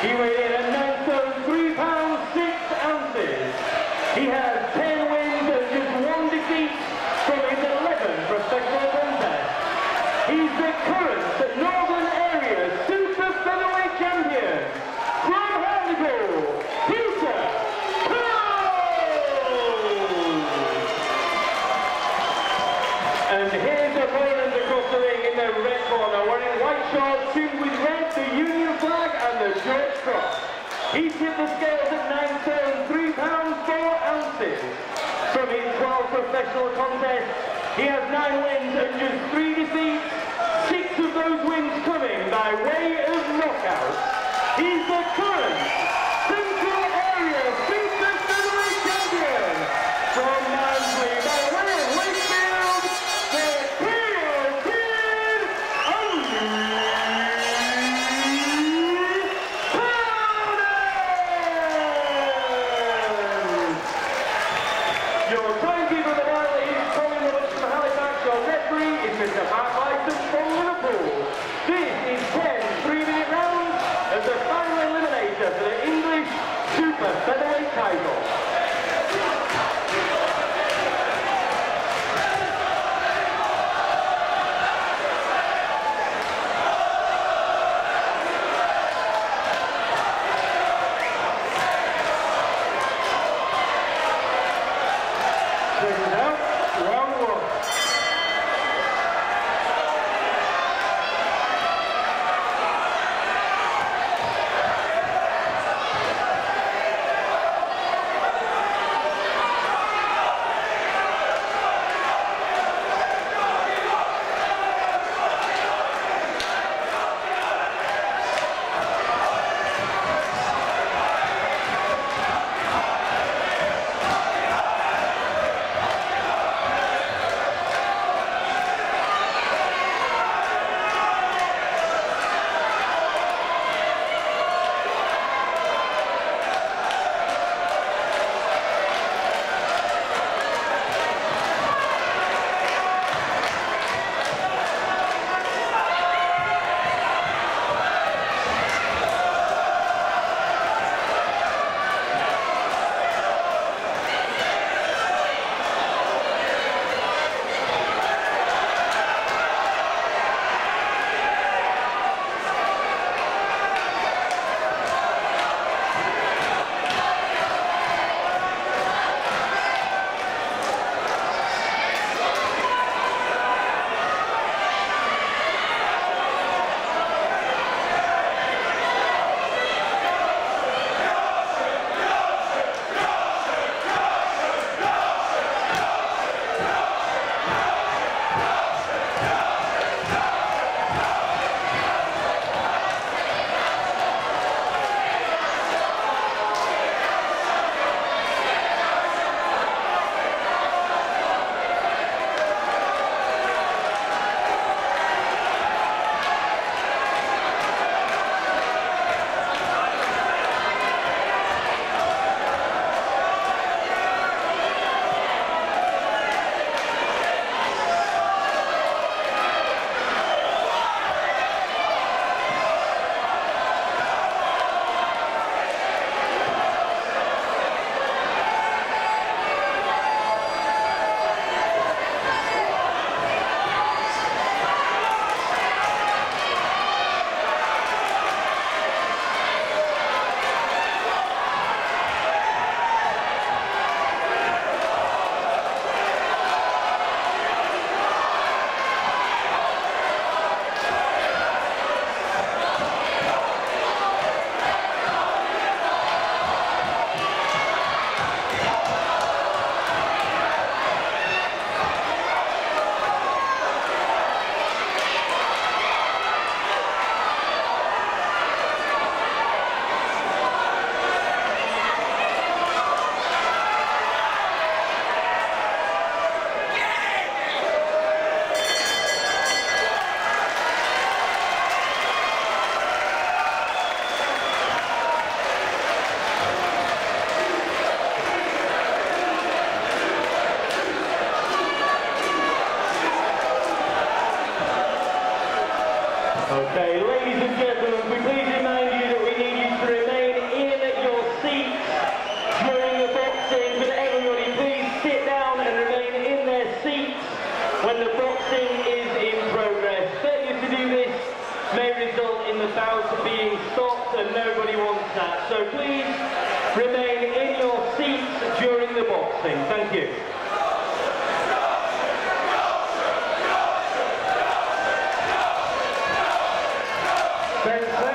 He waited. He's hit the scales at 9 stone, 3 pounds 4 ounces. From his 12 professional contests, he has 9 wins and just 3 defeats. 6 of those wins coming by way of knockout. He's the current Ten seconds,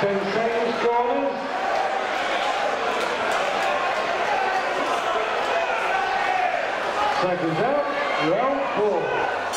10 seconds corners. Seconds out, round four.